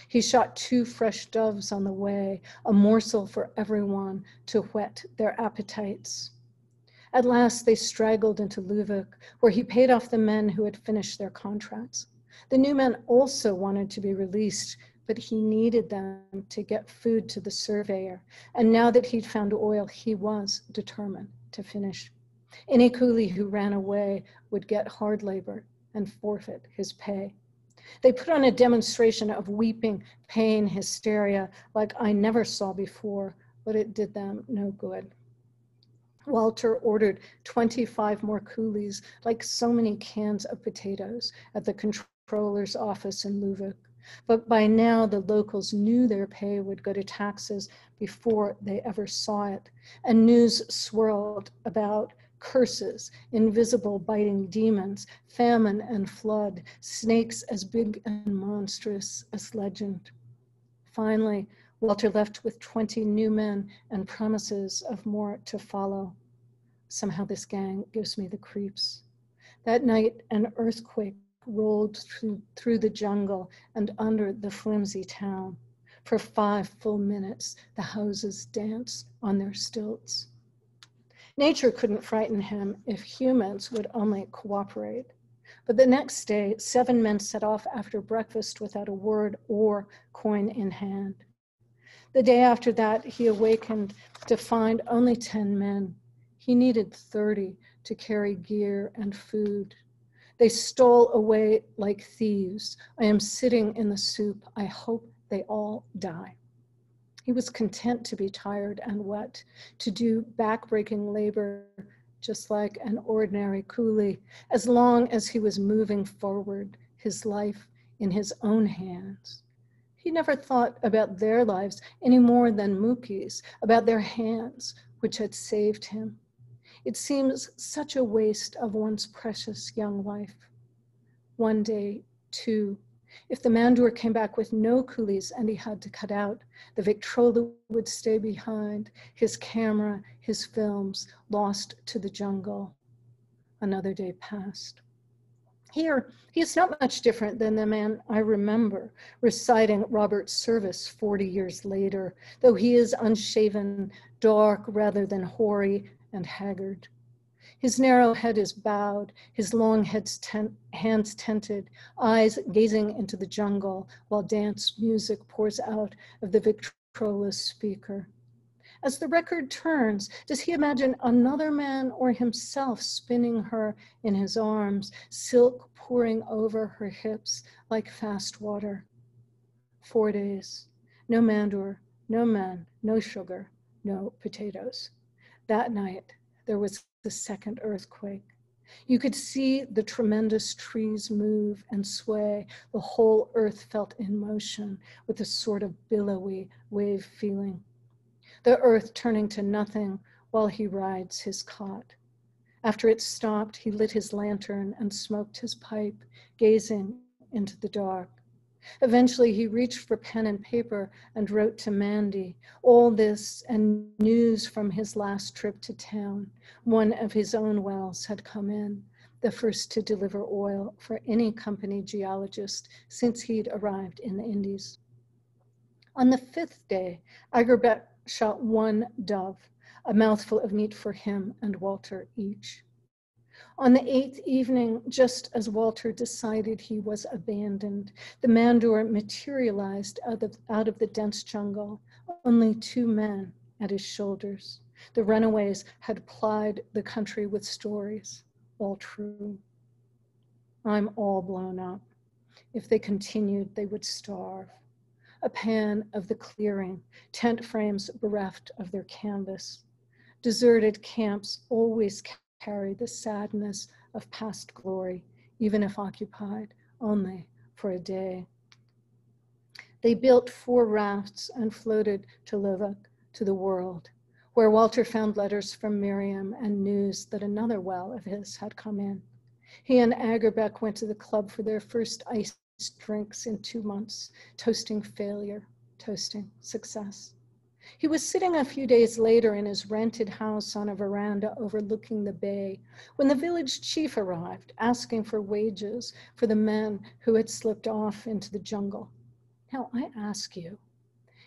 He shot two fresh doves on the way, a morsel for everyone to whet their appetites. At last, they straggled into Luwuk, where he paid off the men who had finished their contracts. The new men also wanted to be released, but he needed them to get food to the surveyor. And now that he'd found oil, he was determined to finish. Any coolie who ran away would get hard labor and forfeit his pay. They put on a demonstration of weeping, pain, hysteria, like I never saw before, but it did them no good. Walter ordered 25 more coolies, like so many cans of potatoes, at the controller's office in Luwuk. But by now, the locals knew their pay would go to taxes before they ever saw it. And news swirled about curses, invisible biting demons, famine and flood, snakes as big and monstrous as legend. Finally, Walter left with 20 new men and promises of more to follow. Somehow this gang gives me the creeps. That night, an earthquake rolled through, through the jungle and under the flimsy town. For five full minutes, the houses danced on their stilts. Nature couldn't frighten him if humans would only cooperate. But the next day, seven men set off after breakfast without a word or coin in hand. The day after that, he awakened to find only 10 men. He needed 30 to carry gear and food. They stole away like thieves. I am sitting in the soup. I hope they all die. He was content to be tired and wet, to do backbreaking labor just like an ordinary coolie, as long as he was moving forward, his life in his own hands. He never thought about their lives any more than Mookie's, about their hands, which had saved him. It seems such a waste of one's precious young life. One day, too, if the Mandur came back with no coolies and he had to cut out, the Victrola would stay behind, his camera, his films lost to the jungle. Another day passed. Here, he is not much different than the man I remember reciting Robert Service 40 years later, though he is unshaven, dark rather than hoary, and haggard. His narrow head is bowed, his long ten hands tented, eyes gazing into the jungle while dance music pours out of the Victrola speaker. As the record turns, does he imagine another man or himself spinning her in his arms, silk pouring over her hips like fast water? Four days, no mandur, no man, no sugar, no potatoes. That night, there was the second earthquake. You could see the tremendous trees move and sway. The whole earth felt in motion with a sort of billowy wave feeling. The earth turning to nothing while he rides his cot. After it stopped, he lit his lantern and smoked his pipe, gazing into the dark. Eventually, he reached for pen and paper and wrote to Mandy. All this and news from his last trip to town. One of his own wells had come in, the first to deliver oil for any company geologist since he'd arrived in the Indies. On the fifth day, Agerbek shot one dove, a mouthful of meat for him and Walter each. On the eighth evening, just as Walter decided he was abandoned, the Mandur materialized out of, out of the dense jungle, only two men at his shoulders. The runaways had plied the country with stories, all true. I'm all blown up. If they continued, they would starve. A pan of the clearing, tent frames bereft of their canvas. Deserted camps always carry the sadness of past glory, even if occupied only for a day. They built four rafts and floated to Luwuk, to the world, where Walter found letters from Miriam and news that another well of his had come in. He and Agerbek went to the club for their first iced drinks in two months, toasting failure, toasting success. He was sitting a few days later in his rented house on a veranda overlooking the bay when the village chief arrived, asking for wages for the men who had slipped off into the jungle. Now, I ask you,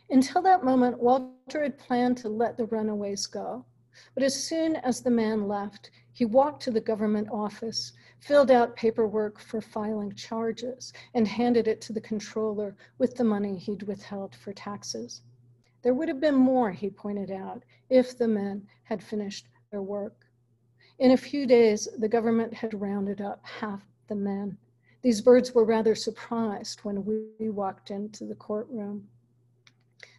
until that moment, Walter had planned to let the runaways go. But as soon as the man left, he walked to the government office, filled out paperwork for filing charges, and handed it to the controller with the money he'd withheld for taxes. There would have been more, he pointed out, if the men had finished their work. In a few days, the government had rounded up half the men. These birds were rather surprised when we walked into the courtroom.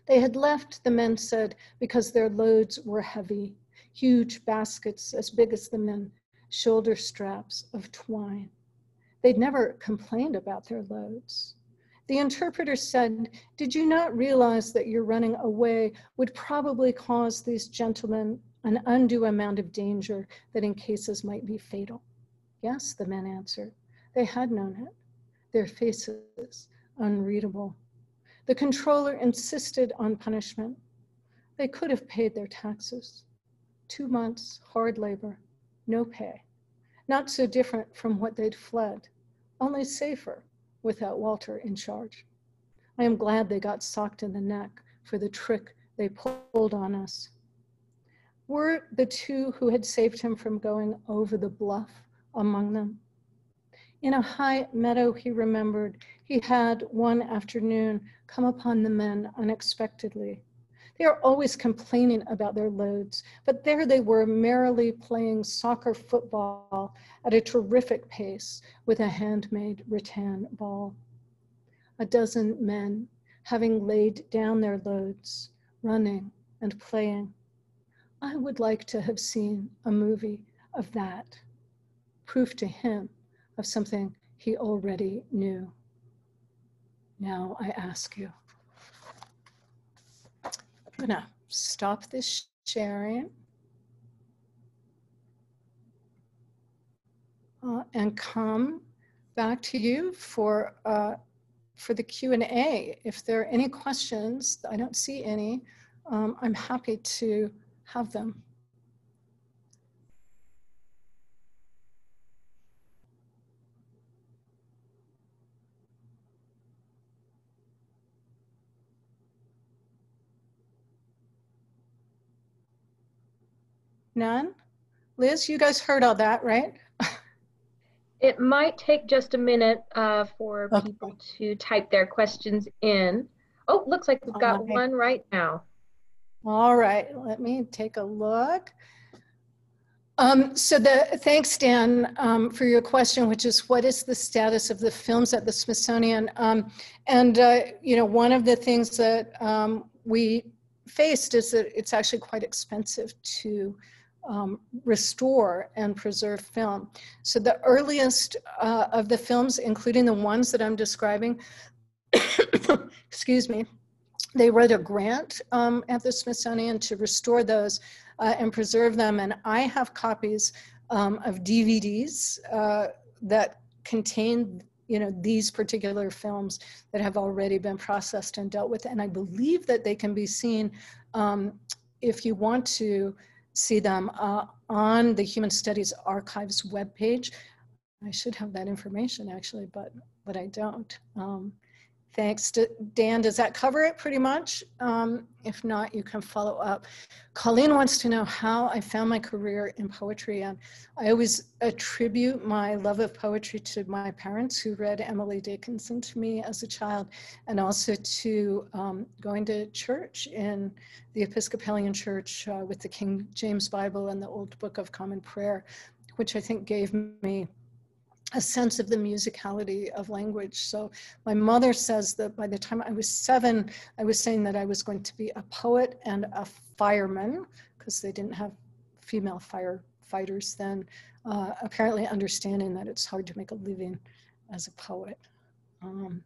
They had left, the men said, because their loads were heavy, huge baskets as big as the men, shoulder straps of twine. They'd never complained about their loads. The interpreter said, Did you not realize that your running away would probably cause these gentlemen an undue amount of danger that in cases might be fatal? Yes, the men answered. They had known it, their faces unreadable. The controller insisted on punishment. They could have paid their taxes. Two months, hard labor, no pay. Not so different from what they'd fled, only safer without Walter in charge. I am glad they got socked in the neck for the trick they pulled on us. Were the two who had saved him from going over the bluff among them? In a high meadow, he remembered, he had one afternoon come upon the men unexpectedly. They are always complaining about their loads, but there they were merrily playing soccer football at a terrific pace with a handmade rattan ball. A dozen men, having laid down their loads, running and playing. I would like to have seen a movie of that, proof to him of something he already knew. Now I ask you. I'm gonna stop this sharing. Uh, and come back to you for uh, for the Q&A. If there are any questions, I don't see any, um, I'm happy to have them. None? Liz, you guys heard all that, right? It might take just a minute uh, for Okay. people to type their questions in. Oh, looks like we've got Okay. one right now. All right, let me take a look. Um, so the, thanks, Dan, um, for your question, which is what is the status of the films at the Smithsonian? Um, and, uh, you know, one of the things that um, we faced is that it's actually quite expensive to um, restore and preserve film. So the earliest uh, of the films, including the ones that I'm describing, excuse me, they wrote a grant um, at the Smithsonian to restore those uh, and preserve them. And I have copies um, of DVDs uh, that contain, you know, these particular films that have already been processed and dealt with. And I believe that they can be seen um, if you want to see them uh, on the Human Studies Archives webpage. I should have that information actually, but but I don't. Um, Thanks. Dan, does that cover it pretty much? Um, if not, you can follow up. Colleen wants to know how I found my career in poetry. And I always attribute my love of poetry to my parents who read Emily Dickinson to me as a child, and also to um, going to church in the Episcopalian Church uh, with the King James Bible and the Old Book of Common Prayer, which I think gave me a sense of the musicality of language. So my mother says that by the time I was seven, I was saying that I was going to be a poet and a fireman because they didn't have female firefighters then, uh, apparently understanding that it's hard to make a living as a poet. Um,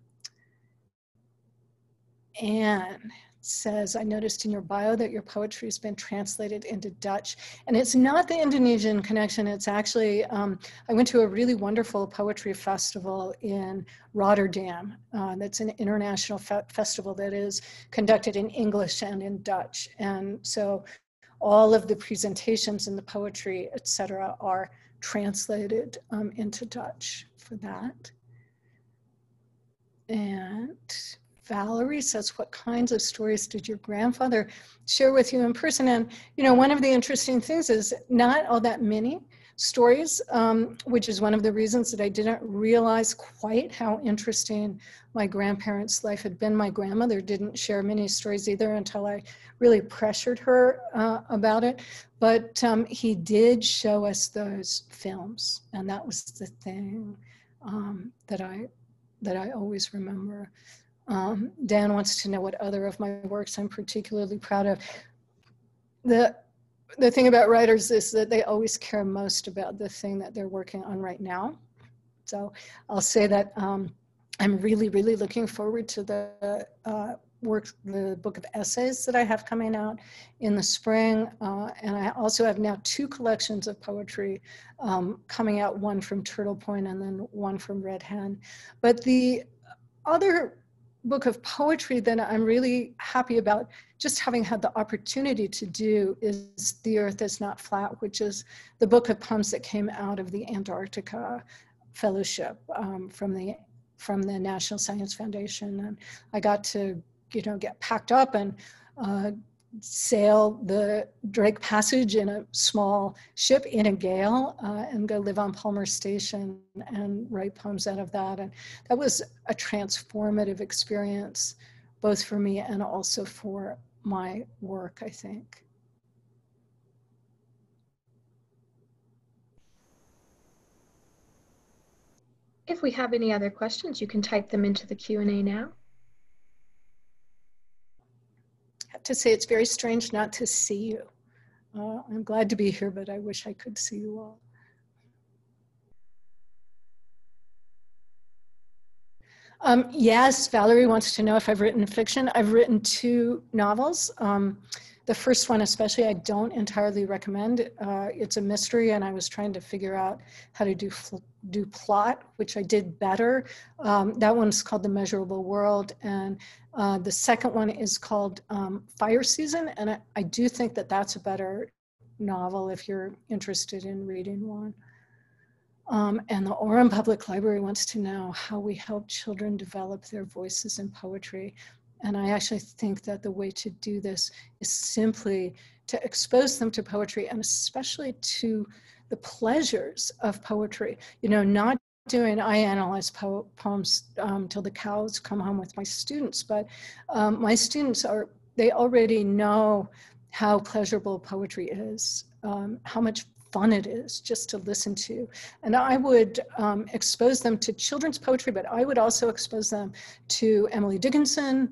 Anne says, I noticed in your bio that your poetry has been translated into Dutch. And it's not the Indonesian connection, it's actually, um, I went to a really wonderful poetry festival in Rotterdam. Uh, that's an international fe- festival that is conducted in English and in Dutch. And so all of the presentations and the poetry, et cetera, are translated um, into Dutch for that. And Valerie says, what kinds of stories did your grandfather share with you in person? And, you know, one of the interesting things is not all that many stories, um, which is one of the reasons that I didn't realize quite how interesting my grandparents' life had been. My grandmother didn't share many stories either until I really pressured her uh, about it. But um, he did show us those films, and that was the thing um, that I that I always remember. Um, Dan wants to know what other of my works I'm particularly proud of. The, the thing about writers is that they always care most about the thing that they're working on right now. So I'll say that um, I'm really, really looking forward to the uh, work, the book of essays that I have coming out in the spring. Uh, and I also have now two collections of poetry um, coming out, one from Turtle Point and then one from Red Hen. But the other book of poetry that I'm really happy about just having had the opportunity to do is The Earth is Not Flat, which is the book of poems that came out of the Antarctica Fellowship um, from the from the National Science Foundation. And I got to, you know, get packed up and uh, sail the Drake Passage in a small ship in a gale uh, and go live on Palmer Station and write poems out of that. And that was a transformative experience, both for me and also for my work, I think. If we have any other questions, you can type them into the Q&A now. I have to say it's very strange not to see you. Uh, I'm glad to be here, but I wish I could see you all. Um, yes, Valerie wants to know if I've written fiction. I've written two novels. Um, the first one, especially, I don't entirely recommend. Uh, it's a mystery, and I was trying to figure out how to do do plot, which I did better. Um, that one's called The Measurable World, and uh, the second one is called um, Fire Season, and I, I do think that that's a better novel if you're interested in reading one. Um, and the Orem Public Library wants to know how we help children develop their voices in poetry. And I actually think that the way to do this is simply to expose them to poetry and especially to the pleasures of poetry. You know, not doing, I analyze po poems um, till the cows come home with my students, but um, my students are, they already know how pleasurable poetry is, um, how much fun it is just to listen to. And I would um, expose them to children's poetry, but I would also expose them to Emily Dickinson,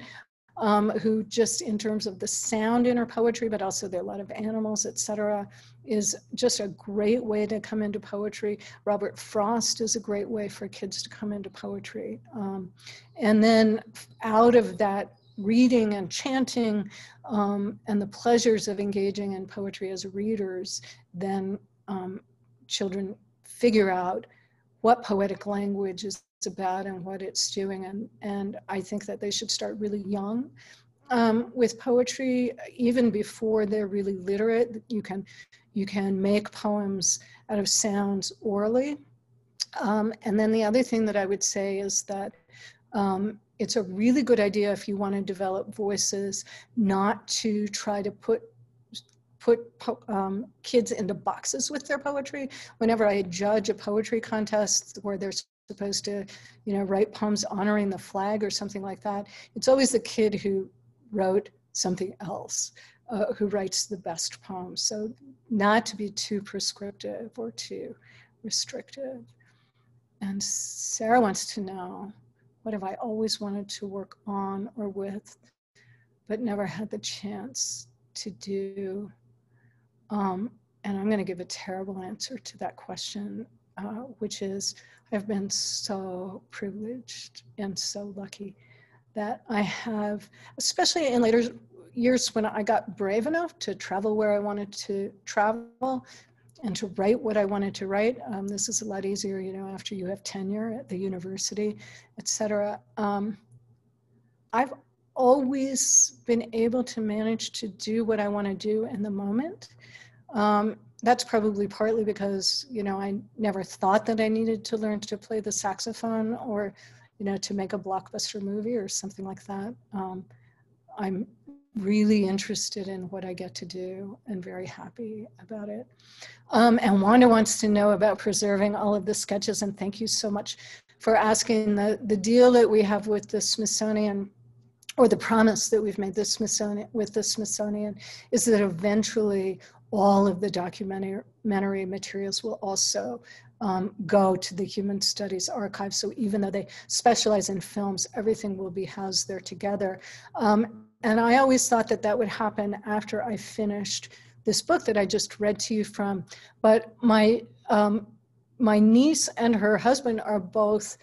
um, who just in terms of the sound in her poetry, but also there are a lot of animals, etc., is just a great way to come into poetry. Robert Frost is a great way for kids to come into poetry. Um, and then out of that reading and chanting um, and the pleasures of engaging in poetry as readers, then um, children figure out what poetic language is about and what it's doing. And, and I think that they should start really young um, with poetry, even before they're really literate. You can, you can make poems out of sounds orally. Um, and then the other thing that I would say is that um, it's a really good idea if you want to develop voices not to try to put put um, kids into boxes with their poetry. Whenever I judge a poetry contest where they're supposed to, you know, write poems honoring the flag or something like that, it's always the kid who wrote something else uh, who writes the best poems. So not to be too prescriptive or too restrictive. And Sarah wants to know, what have I always wanted to work on or with, but never had the chance to do? Um, and I'm going to give a terrible answer to that question, uh, which is I've been so privileged and so lucky that I have, especially in later years when I got brave enough to travel where I wanted to travel and to write what I wanted to write. Um, this is a lot easier, you know, after you have tenure at the university, etc. Um, I've always been able to manage to do what I want to do in the moment. Um, that's probably partly because, you know, I never thought that I needed to learn to play the saxophone or, you know, to make a blockbuster movie or something like that. Um, I'm really interested in what I get to do and very happy about it. Um, and Wanda wants to know about preserving all of the sketches and thank you so much for asking the, the deal that we have with the Smithsonian or the promise that we've made the Smithsonian with the Smithsonian is that eventually all of the documentary materials will also um, go to the Human Studies Archive. So even though they specialize in films, everything will be housed there together. Um, and I always thought that that would happen after I finished this book that I just read to you from. But my um, my niece and her husband are both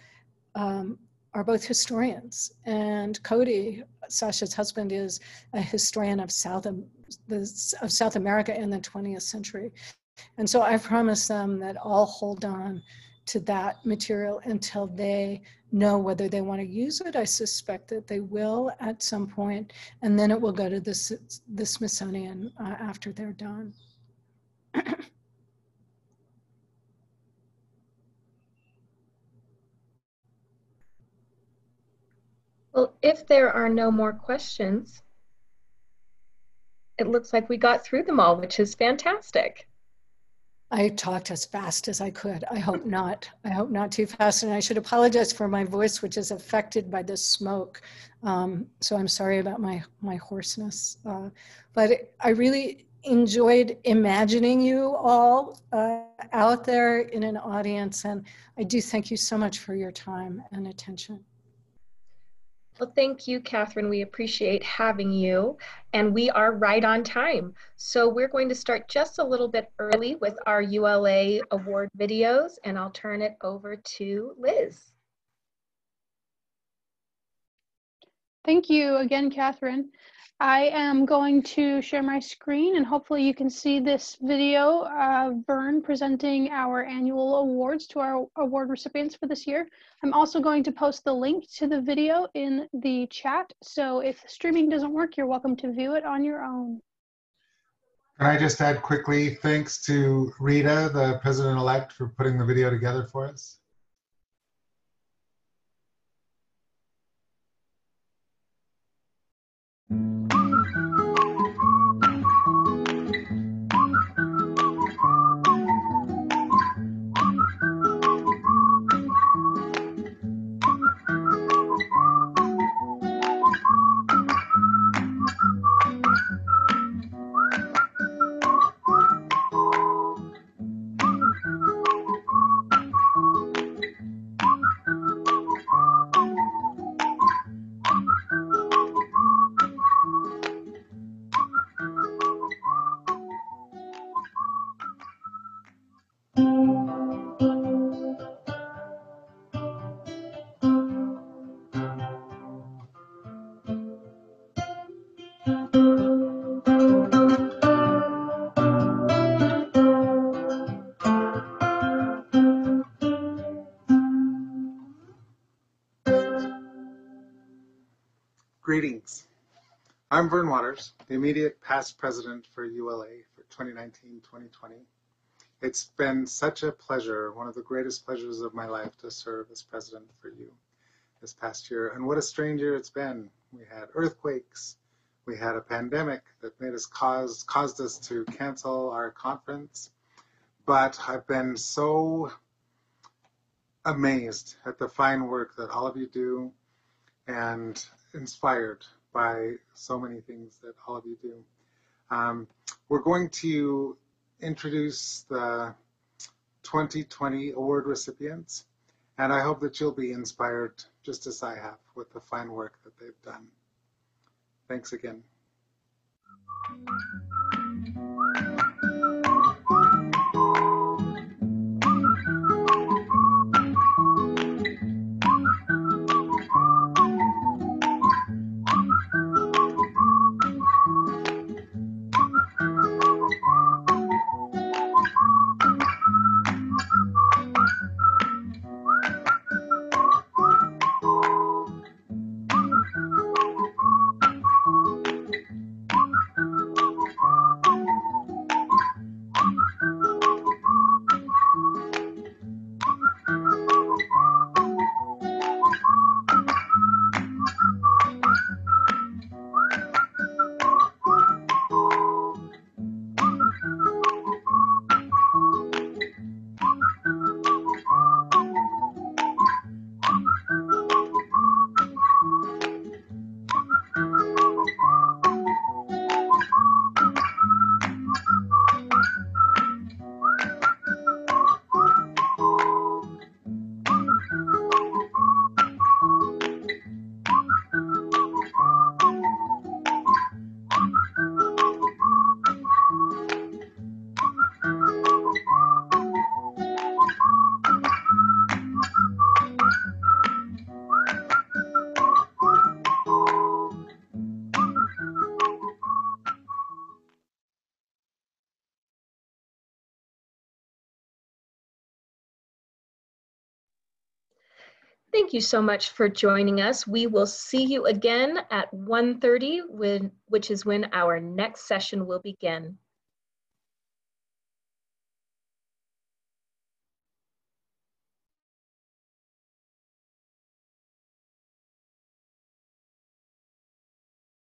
um, are both historians, and Cody, Sasha's husband, is a historian of South of South America in the 20th century. And so I promise them that I'll hold on to that material until they know whether they want to use it. I suspect that they will at some point, and then it will go to the, the Smithsonian uh, after they're done. Well, if there are no more questions, it looks like we got through them all, which is fantastic. I talked as fast as I could. I hope not. I hope not too fast. And I should apologize for my voice, which is affected by the smoke. Um, so I'm sorry about my my hoarseness. Uh, but I really enjoyed imagining you all uh, out there in an audience, and I do thank you so much for your time and attention. Well, thank you, Katharine. We appreciate having you. And we are right on time. So we're going to start just a little bit early with our ULA award videos, and I'll turn it over to Liz. Thank you again, Katharine. I am going to share my screen and hopefully you can see this video of Vern presenting our annual awards to our award recipients for this year. I'm also going to post the link to the video in the chat. So if streaming doesn't work, you're welcome to view it on your own. Can I just add quickly, thanks to Rita, the president-elect, for putting the video together for us. Greetings. I'm Vern Waters, the immediate past president for ULA for 2019-2020. It's been such a pleasure, one of the greatest pleasures of my life to serve as president for you this past year. And what a strange year it's been. We had earthquakes, we had a pandemic that made us cause, caused us to cancel our conference. But I've been so amazed at the fine work that all of you do and inspired by so many things that all of you do. Um, we're going to introduce the 2020 award recipients, and I hope that you'll be inspired just as I have with the fine work that they've done. Thanks again. Thank you so much for joining us. We will see you again at 1.30, when, which is when our next session will begin.